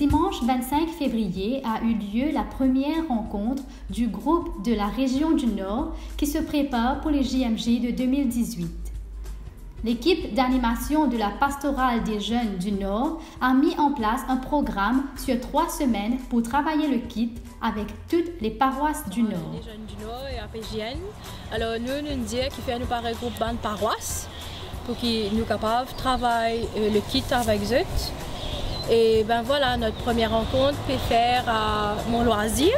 Dimanche 25 février a eu lieu la première rencontre du groupe de la région du Nord qui se prépare pour les JMJ de 2018. L'équipe d'animation de la pastorale des jeunes du Nord a mis en place un programme sur trois semaines pour travailler le kit avec toutes les paroisses du Nord. Les jeunes du Nord et APJN. Alors nous, nous disons qu'il fait nous par groupement de paroisses pour qu'ils nous capables de travailler euh, le kit avec eux. Et ben voilà, notre première rencontre peut faire à mon loisir.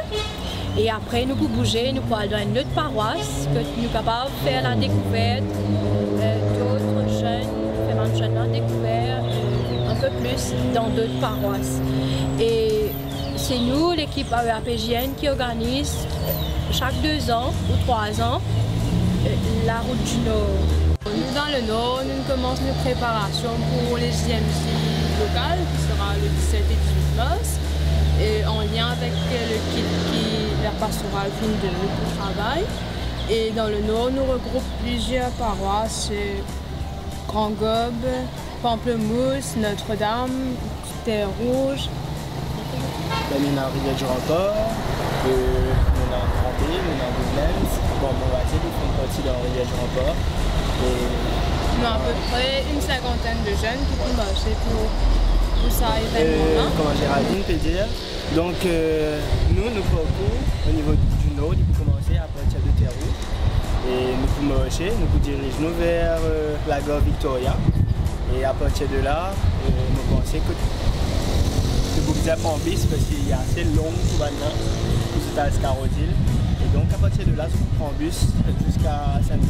Et après, nous pouvons bouger, nous pouvons aller dans une autre paroisse, que nous sommes capables de faire la découverte euh, d'autres jeunes, faire un jeune découvert euh, un peu plus dans d'autres paroisses. Et c'est nous, l'équipe AEAPJN, qui organise chaque deux ans ou trois ans euh, la route du Nord. Nous, dans le Nord, nous commençons nos préparations pour les JMJ locales, avec le kit qui la pastorale fin de pour travail. Et dans le Nord, nous regroupons plusieurs paroisses, Grand Gobe, Pamplemousse, Notre-Dame, Terre Rouge. Avons Rivière du Remport, euh, nous avons Grand B, nous avons Bouglens. Bon, on va dire qu'ils font partie de la Rivière du Remport. Et, Nous avons à peu près une cinquantaine de jeunes qui vont marcher pour, ça événement-là. euh, comment Géraldine peut dire. Donc, euh, nous, nous parcours au niveau du nord, nous pouvons commencer à partir de Terrou. Et nous pouvons marcher, nous pouvons diriger vers euh, la gare Victoria. Et à partir de là, euh, nous pensons que dire en bis parce qu'il y a assez long tout maintenant, jusqu'à Escarodil. Et donc, à partir de là, on prend un bus jusqu'à Sainte-Mérise.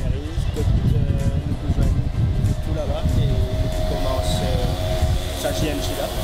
Nous pouvons joindre tout